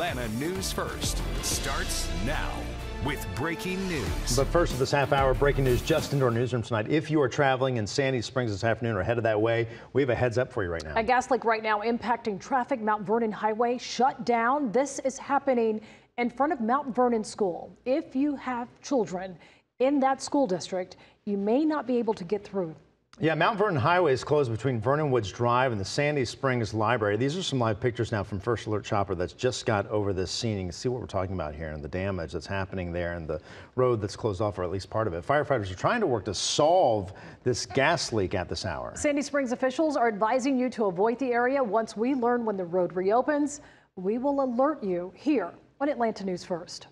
Atlanta News First starts now with breaking news. But first, of this half hour breaking news just into our newsroom tonight. If you are traveling in Sandy Springs this afternoon or headed that way, we have a heads up for you right now. A gas leak right now impacting traffic. Mount Vernon Highway shut down. This is happening in front of Mount Vernon School. If you have children in that school district, you may not be able to get through. Yeah, Mount Vernon Highway is closed between Vernon Woods Drive and the Sandy Springs Library. These are some live pictures now from First Alert Chopper that's just got over this scene. You can see what we're talking about here and the damage that's happening there and the road that's closed off, or at least part of it. Firefighters are trying to work to solve this gas leak at this hour. Sandy Springs officials are advising you to avoid the area. Once we learn when the road reopens, we will alert you here on Atlanta News First.